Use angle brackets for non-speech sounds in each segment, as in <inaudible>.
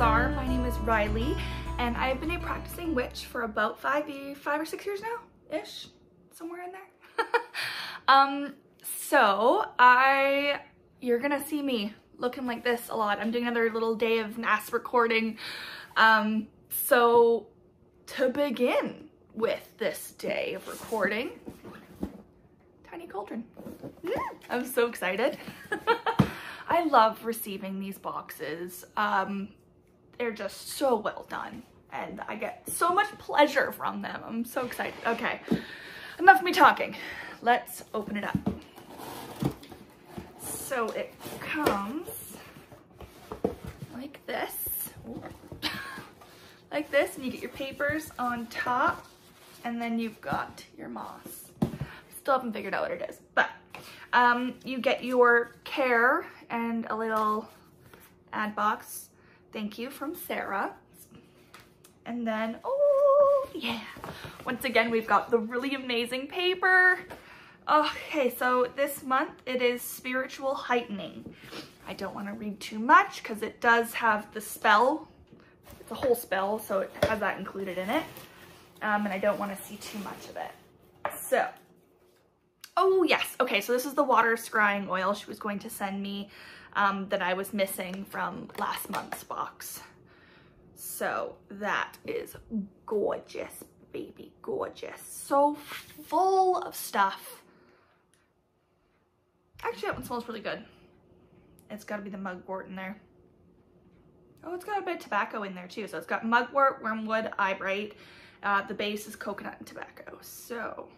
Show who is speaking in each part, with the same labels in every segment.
Speaker 1: Are. My name is Riley and I've been a practicing witch for about five, five or six years now, ish, somewhere in there. <laughs> um, so I, you're gonna see me looking like this a lot. I'm doing another little day of NAS recording. Um, so to begin with this day of recording, tiny cauldron. I'm so excited. <laughs> I love receiving these boxes. Um, they're just so well done and I get so much pleasure from them. I'm so excited. Okay, enough of me talking. Let's open it up. So it comes like this, <laughs> like this, and you get your papers on top, and then you've got your moss. Still haven't figured out what it is, but um, you get your care and a little ad box. Thank you from Sarah. And then, oh yeah. Once again, we've got the really amazing paper. Okay, so this month it is Spiritual Heightening. I don't want to read too much because it does have the spell. It's a whole spell, so it has that included in it. Um, and I don't want to see too much of it. So, oh yes, okay, so this is the water scrying oil she was going to send me um, that I was missing from last month's box. So that is gorgeous, baby, gorgeous. So full of stuff. Actually, that one smells really good. It's gotta be the mugwort in there. Oh, it's got a bit of tobacco in there too. So it's got mugwort, wormwood, eyebright. Uh, the base is coconut and tobacco. So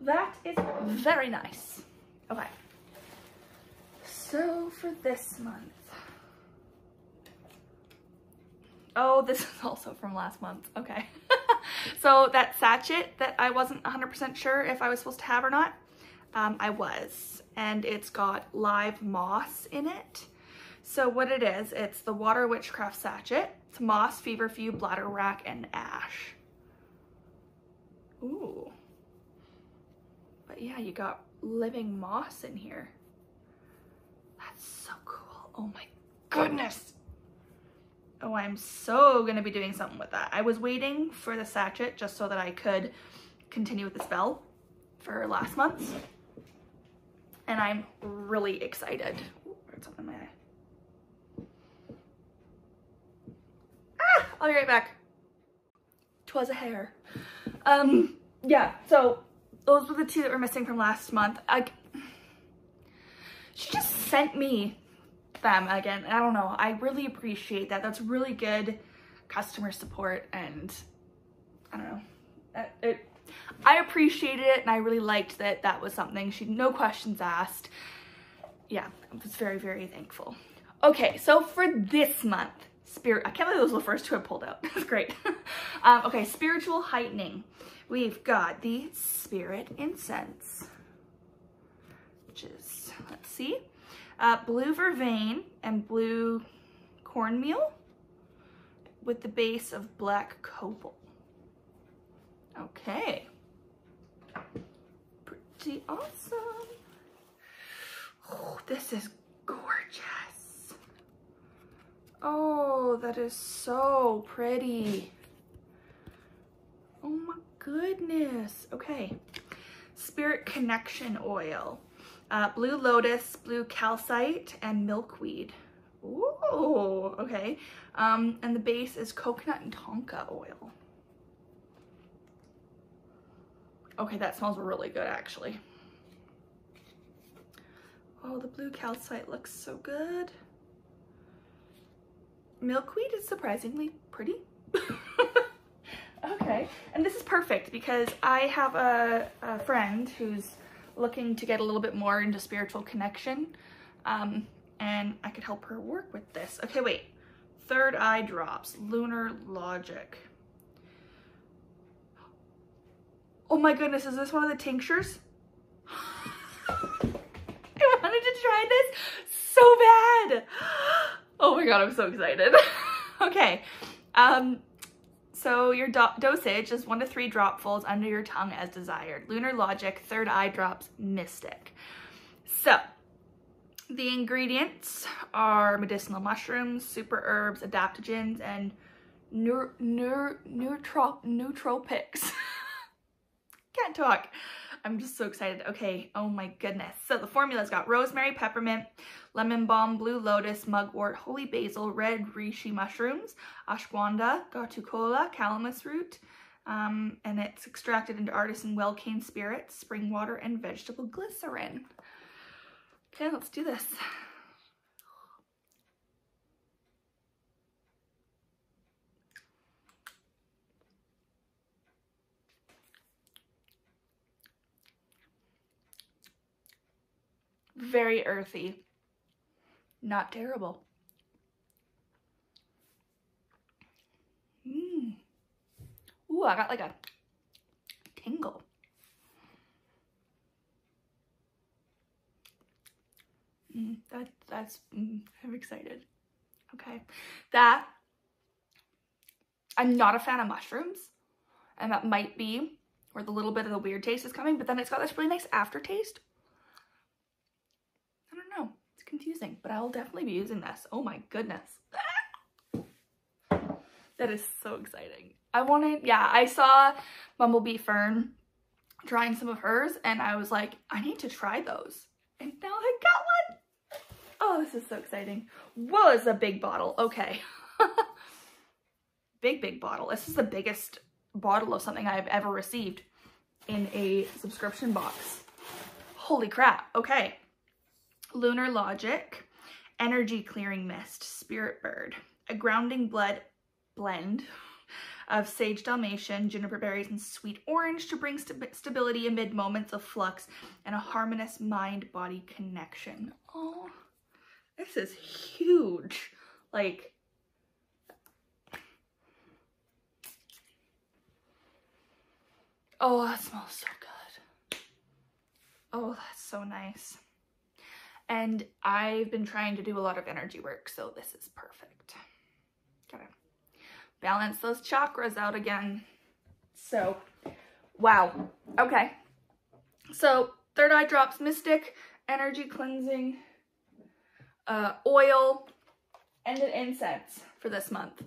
Speaker 1: that is very nice. Okay. So for this month, oh, this is <laughs> also from last month. Okay. <laughs> so that sachet that I wasn't 100% sure if I was supposed to have or not, um, I was. And it's got live moss in it. So what it is, it's the Water Witchcraft Sachet. It's moss, feverfew, bladderwrack, and ash. Ooh. But yeah, you got living moss in here. That's so cool. Oh my goodness. Oh, I'm so gonna be doing something with that. I was waiting for the sachet just so that I could continue with the spell for last month's. And I'm really excited. Ooh, something in my eye. Ah, I'll be right back. Twas a hair. Um, yeah, so those were the two that were missing from last month. I, she just sent me them again. I don't know. I really appreciate that. That's really good customer support and I don't know. It, I appreciated it and I really liked that that was something. She no questions asked. Yeah, I was very, very thankful. Okay, so for this month, spirit, I can't believe those were the first two I pulled out. <laughs> That's great. <laughs> um, okay, spiritual heightening. We've got the spirit incense, which is, let's see, uh, blue vervain and blue cornmeal with the base of black copal. Okay. Pretty awesome. Oh, this is gorgeous. Oh, that is so pretty. Oh my goodness. Okay. Spirit Connection Oil uh, blue lotus, blue calcite, and milkweed. Ooh, okay. Um, and the base is coconut and tonka oil. Okay, that smells really good actually. Oh, the blue calcite looks so good. Milkweed is surprisingly pretty. <laughs> okay, and this is perfect because I have a, a friend who's looking to get a little bit more into spiritual connection. Um, and I could help her work with this. Okay, wait. Third eye drops, lunar logic. Oh my goodness, is this one of the tinctures? <gasps> I wanted to try this so bad. <gasps> Oh my god, I'm so excited. <laughs> okay, um, so your do dosage is one to three dropfuls under your tongue as desired. Lunar Logic, Third Eye Drops, Mystic. So The ingredients are medicinal mushrooms, super herbs, adaptogens, and neuro, neuro, neutro, nootropics. <laughs> Can't talk. I'm just so excited. Okay, oh my goodness. So the formula's got rosemary, peppermint, lemon balm, blue lotus, mugwort, holy basil, red reishi mushrooms, ashwagandha, gotu-kola, calamus root, um, and it's extracted into artisan well cane spirits, spring water, and vegetable glycerin. Okay, let's do this. Very earthy. Not terrible. Mmm. Ooh, I got like a tingle. Mm, that, that's, mm, I'm excited. Okay. That, I'm not a fan of mushrooms. And that might be where the little bit of the weird taste is coming, but then it's got this really nice aftertaste. I don't know. It's confusing, but I will definitely be using this. Oh my goodness. <laughs> that is so exciting. I wanted, yeah, I saw Bumblebee Fern trying some of hers and I was like, I need to try those. And now I got one. Oh, this is so exciting. Whoa, it's a big bottle. Okay. <laughs> big, big bottle. This is the biggest bottle of something I've ever received in a subscription box. Holy crap. Okay. Lunar Logic, Energy Clearing Mist, Spirit Bird, a grounding blood blend of sage dalmatian, juniper berries, and sweet orange to bring st stability amid moments of flux and a harmonious mind-body connection. Oh. This is huge. Like, oh, that smells so good. Oh, that's so nice. And I've been trying to do a lot of energy work, so this is perfect. Gotta balance those chakras out again. So, wow. Okay. So, Third Eye Drops Mystic Energy Cleansing uh, oil, and an incense for this month.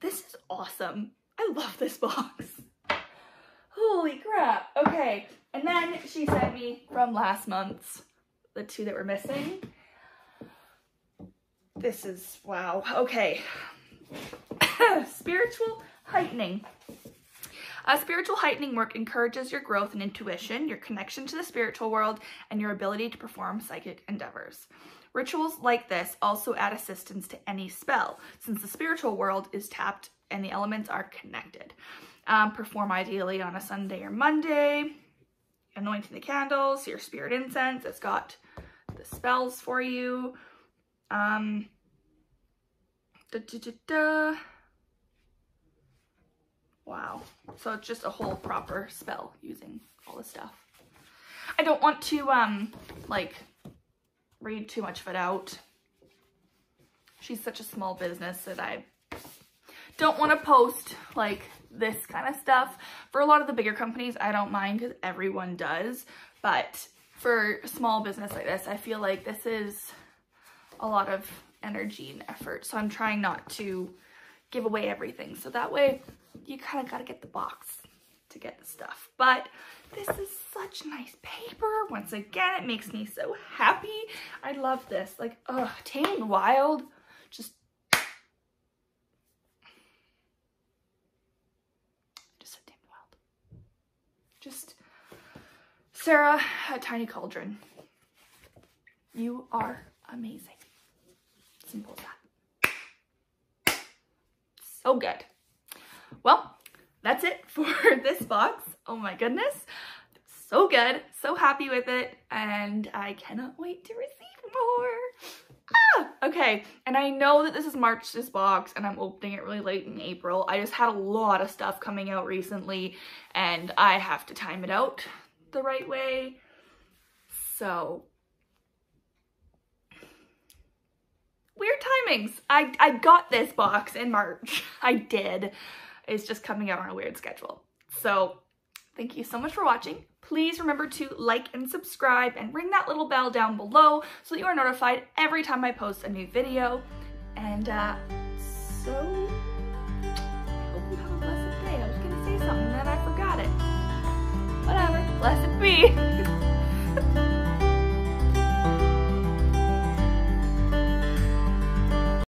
Speaker 1: This is awesome. I love this box. <laughs> Holy crap. Okay, and then she sent me from last month's, the two that were missing. This is, wow. Okay. <coughs> Spiritual heightening. A spiritual heightening work encourages your growth and intuition, your connection to the spiritual world, and your ability to perform psychic endeavors. Rituals like this also add assistance to any spell, since the spiritual world is tapped and the elements are connected. Um, perform ideally on a Sunday or Monday. Anointing the candles, your spirit incense. It's got the spells for you. Um, da, da, da, Wow. So it's just a whole proper spell using all the stuff. I don't want to, um, like, read too much of it out. She's such a small business that I don't want to post, like, this kind of stuff. For a lot of the bigger companies, I don't mind because everyone does. But for a small business like this, I feel like this is a lot of energy and effort. So I'm trying not to give away everything. So that way you kind of got to get the box to get the stuff. But this is such nice paper. Once again, it makes me so happy. I love this. Like, oh, Tamed Wild. Just said Tamed Wild. Just, Sarah a Tiny Cauldron. You are amazing. Simple as that. So good. Well, that's it <laughs> for this box. Oh my goodness. So good. So happy with it. And I cannot wait to receive more. Ah, okay, and I know that this is March, this box, and I'm opening it really late in April. I just had a lot of stuff coming out recently, and I have to time it out the right way. So weird timings. I, I got this box in March. <laughs> I did. It's just coming out on a weird schedule. So thank you so much for watching. Please remember to like and subscribe and ring that little bell down below so that you are notified every time I post a new video. And uh, so I hope you have a blessed day. I was gonna say something and I forgot it. Whatever. Blessed be. <laughs>